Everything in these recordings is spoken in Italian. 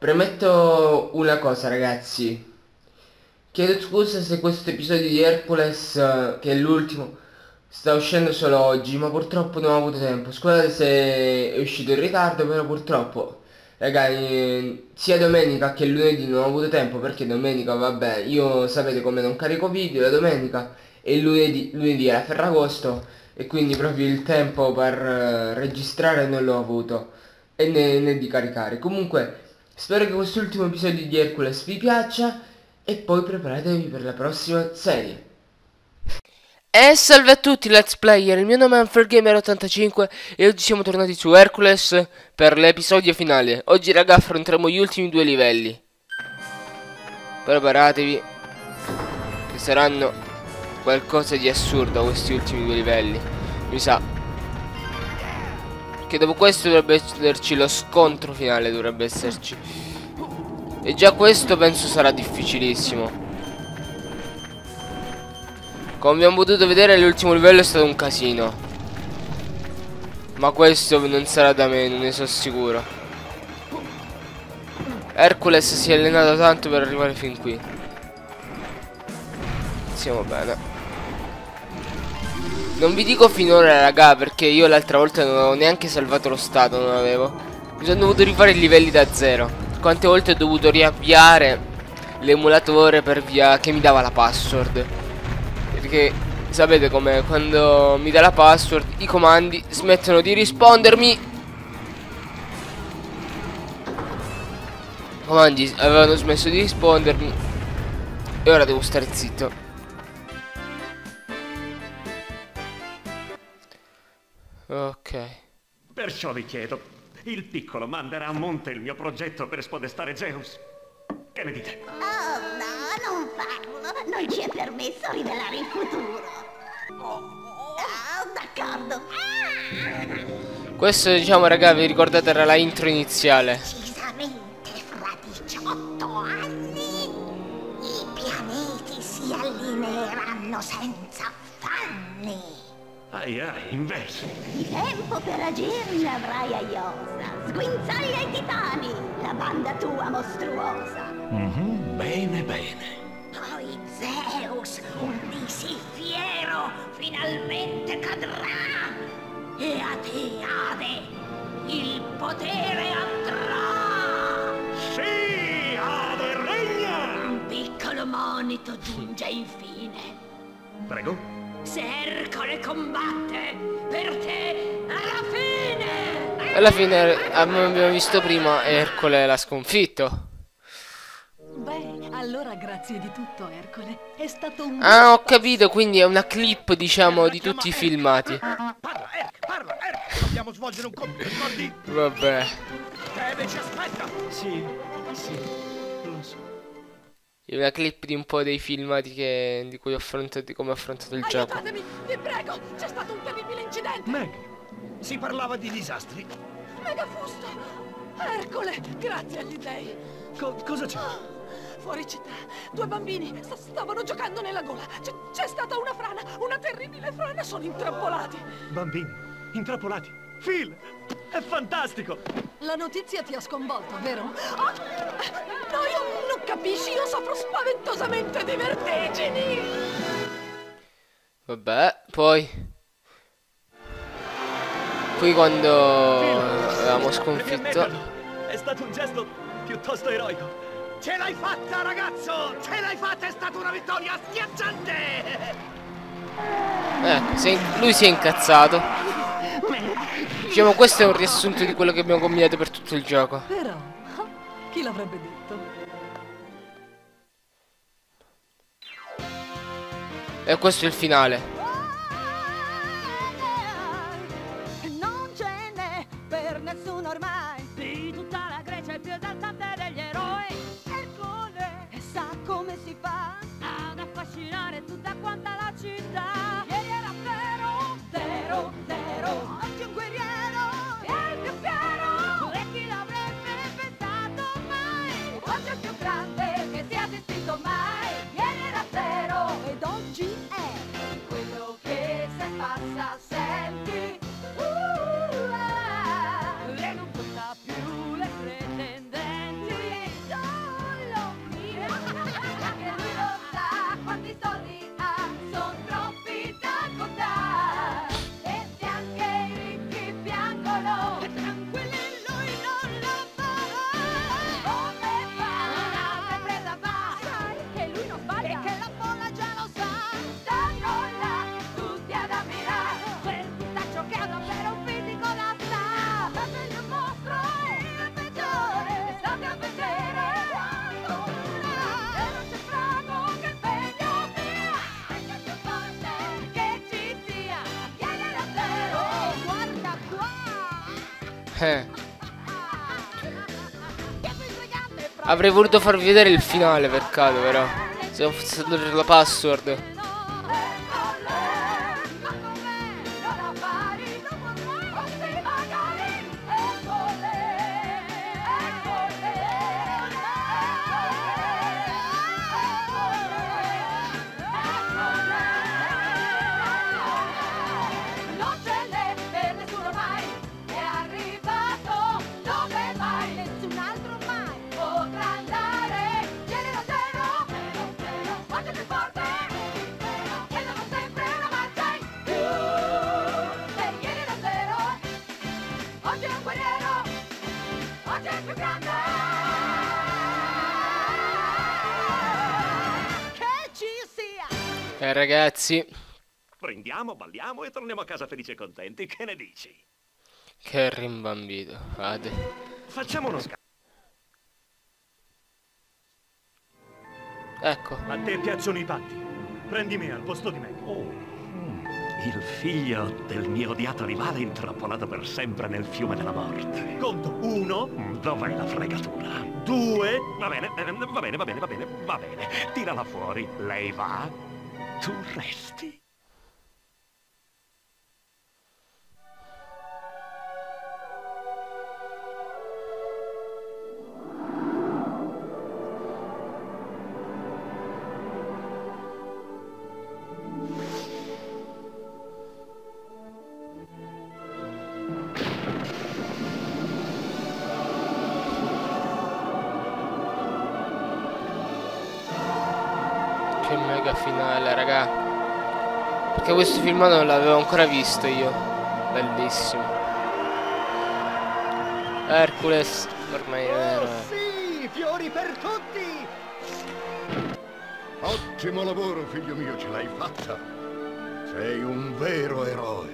Premetto una cosa ragazzi. Chiedo scusa se questo episodio di Hercules, eh, che è l'ultimo, sta uscendo solo oggi, ma purtroppo non ho avuto tempo. Scusate se è uscito in ritardo, però purtroppo, ragazzi, sia domenica che lunedì non ho avuto tempo, perché domenica, vabbè, io sapete come non carico video la domenica, e lunedì, lunedì era Ferragosto, e quindi proprio il tempo per eh, registrare non l'ho avuto, e né, né di caricare. Comunque... Spero che quest'ultimo episodio di Hercules vi piaccia e poi preparatevi per la prossima serie. E salve a tutti let's player, il mio nome è Unfairgamer85 e oggi siamo tornati su Hercules per l'episodio finale. Oggi raga affronteremo gli ultimi due livelli. Preparatevi, che saranno qualcosa di assurdo questi ultimi due livelli, mi sa. Che dopo questo dovrebbe esserci lo scontro finale, dovrebbe esserci. E già questo penso sarà difficilissimo. Come abbiamo potuto vedere l'ultimo livello è stato un casino. Ma questo non sarà da me, non ne sono sicuro. Hercules si è allenato tanto per arrivare fin qui. Siamo bene. Non vi dico finora raga perché io l'altra volta non avevo neanche salvato lo stato, non avevo. Mi sono dovuto rifare i livelli da zero. Quante volte ho dovuto riavviare l'emulatore per via che mi dava la password. Perché sapete come quando mi dà la password i comandi smettono di rispondermi. I comandi avevano smesso di rispondermi. E ora devo stare zitto. Ok. Perciò vi chiedo, il piccolo manderà a monte il mio progetto per spodestare Zeus. Che ne dite? Oh no, non farlo. Non ci è permesso rivelare il futuro. Oh, d'accordo. Questo diciamo raga, vi ricordate era la intro iniziale. Precisamente fra 18 anni i pianeti si allineeranno senza affanni. Ai ai, inverso. Tempo per agire ne avrai a Iosa. Sguinzaglia i titani, la banda tua mostruosa. Mhm, bene, bene. Poi Zeus, un sì fiero, finalmente cadrà. E a te, Ade, il potere andrà. Sì, Ade regna! Un piccolo monito giunge infine. Prego? Se Ercole combatte, per te alla fine! Alla fine, abbiamo visto prima, Ercole l'ha sconfitto. Beh, allora grazie di tutto, Ercole. È stato un... Ah, ho capito, quindi è una clip, diciamo, di tutti i filmati. Parla, Erc, parla, Erc! Dobbiamo svolgere un compito, ricordi? Vabbè. Tebe ci aspetta! Sì, sì, lo so. È una clip di un po' dei filmati che, di cui ho affrontato, di come ho affrontato il gioco. Aiutatemi, vi prego! C'è stato un terribile incidente! Meg, si parlava di disastri. Megafusto! Ercole, grazie agli dei! Co- cosa c'è? Fuori città, due bambini sta- stavano giocando nella gola. C'è, c'è stata una frana, una terribile frana, sono intrappolati. Bambini, intrappolati. Phil, è fantastico! La notizia ti ha sconvolto, vero? Oh, no, io non capisci, io soffro spaventosamente di vertigini! Vabbè, poi... Poi quando avevamo sconfitto... È stato un gesto piuttosto eroico. Ce l'hai fatta, ragazzo! Ce l'hai fatta, è stata una vittoria schiacciante! Ecco, è- lui si è incazzato. Diciamo, questo è un riassunto di quello che abbiamo combinato per tutto il gioco. Però, chi l'avrebbe detto? E questo è il finale. Esistito mai Ieri era zero ed oggi è Quello che se passa senti Eh. Avrei voluto farvi vedere il finale, peccato però. Se non fosse la password. Eh ragazzi, Prendiamo, balliamo e torniamo a casa felici e contenti. Che ne dici? che rimbambito. Vade. Facciamo uno scambio. Ecco. A te piacciono i patti. Prendi me al posto di me. Il figlio del mio odiato rivale intrappolato per sempre nel fiume della morte. Conto uno. Dov'è la fregatura? Due. Va bene, eh, va bene, va bene, va bene, va bene. Tirala fuori. Lei va. to rest Mega finale, raga. Perché questo film non l'avevo ancora visto io. Bellissimo. Hercules, ormai era... Sì, fiori per tutti! Ottimo lavoro, figlio mio, ce l'hai fatta. Sei un vero eroe.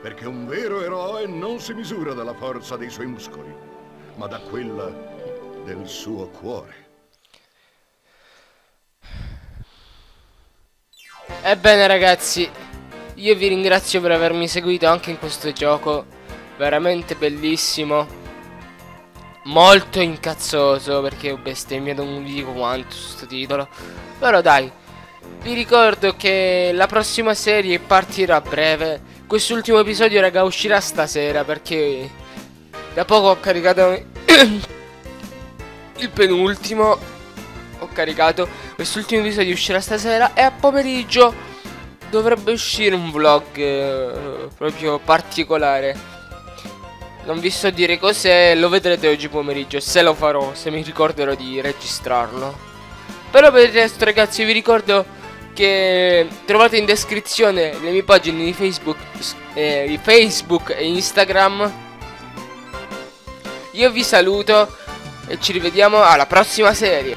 Perché un vero eroe non si misura dalla forza dei suoi muscoli, ma da quella del suo cuore. Ebbene ragazzi, io vi ringrazio per avermi seguito anche in questo gioco, veramente bellissimo, molto incazzoso perché ho bestemmiato non vi dico quanto su sto titolo, però dai, vi ricordo che la prossima serie partirà a breve, quest'ultimo episodio raga uscirà stasera perché da poco ho caricato il penultimo. Ho caricato quest'ultimo episodio uscirà stasera e a pomeriggio dovrebbe uscire un vlog eh, proprio particolare. Non vi so dire cos'è lo vedrete oggi pomeriggio se lo farò se mi ricorderò di registrarlo. Però per il resto ragazzi vi ricordo che trovate in descrizione le mie pagine di Facebook eh, di Facebook e Instagram. Io vi saluto e ci rivediamo alla prossima serie